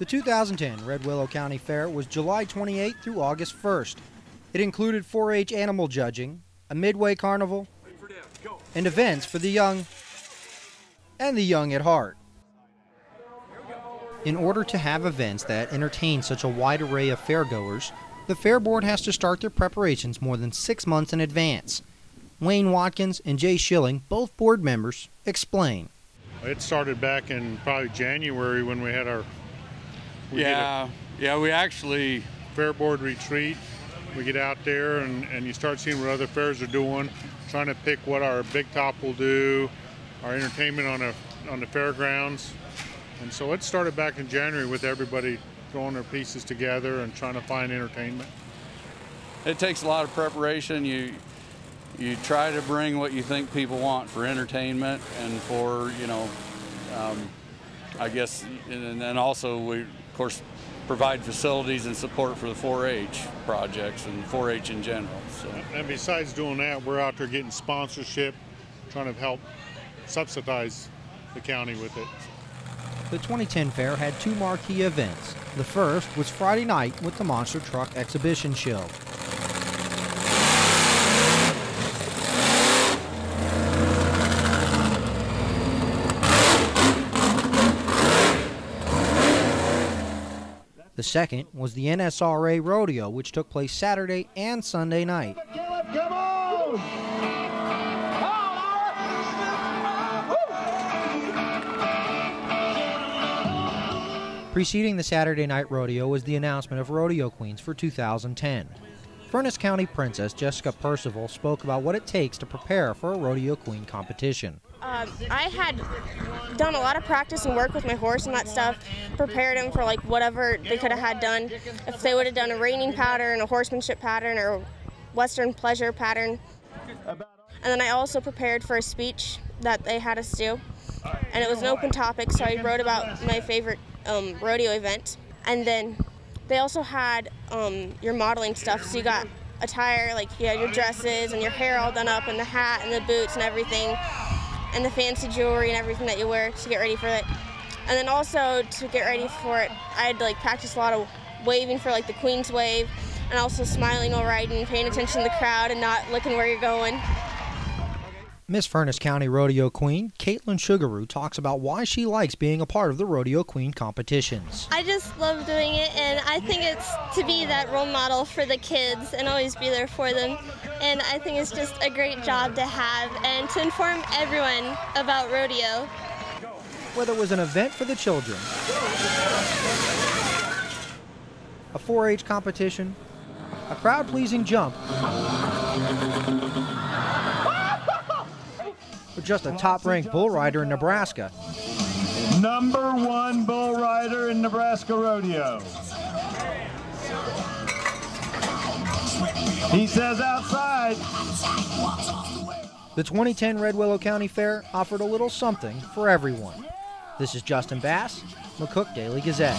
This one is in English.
The 2010 Red Willow County Fair was July 28 through August 1st. It included 4 H animal judging, a midway carnival, and events for the young and the young at heart. In order to have events that entertain such a wide array of fairgoers, the Fair Board has to start their preparations more than six months in advance. Wayne Watkins and Jay Schilling, both board members, explain. It started back in probably January when we had our we yeah, yeah. We actually fair board retreat. We get out there and, and you start seeing what other fairs are doing, trying to pick what our big top will do, our entertainment on a on the fairgrounds. And so it started back in January with everybody throwing their pieces together and trying to find entertainment. It takes a lot of preparation. You you try to bring what you think people want for entertainment and for you know, um, I guess, and then also we of course provide facilities and support for the 4-H projects and 4-H in general. So. And besides doing that, we're out there getting sponsorship, trying to help subsidize the county with it. The 2010 fair had two marquee events. The first was Friday night with the Monster Truck Exhibition Show. The second was the NSRA Rodeo, which took place Saturday and Sunday night. Preceding the Saturday Night Rodeo was the announcement of Rodeo Queens for 2010. Furnas County Princess Jessica Percival spoke about what it takes to prepare for a Rodeo Queen competition. Um, I had done a lot of practice and work with my horse and that stuff, prepared him for like whatever they could have had done. If they would have done a reining pattern, a horsemanship pattern, or western pleasure pattern. And then I also prepared for a speech that they had us do. And it was an open topic, so I wrote about my favorite um, rodeo event. And then they also had um, your modeling stuff, so you got attire, like you had your dresses and your hair all done up, and the hat and the boots and everything, and the fancy jewelry and everything that you wear to get ready for it. And then also to get ready for it, I had to like practice a lot of waving for like the Queen's wave, and also smiling while riding, paying attention to the crowd and not looking where you're going. Miss Furnas County Rodeo Queen, Caitlin Sugaroo, talks about why she likes being a part of the Rodeo Queen competitions. I just love doing it, and I think it's to be that role model for the kids and always be there for them. And I think it's just a great job to have and to inform everyone about rodeo. Whether it was an event for the children, a 4 H competition, a crowd pleasing jump, just a top ranked bull rider in Nebraska. Number one bull rider in Nebraska Rodeo. He says outside. The 2010 Red Willow County Fair offered a little something for everyone. This is Justin Bass, McCook Daily Gazette.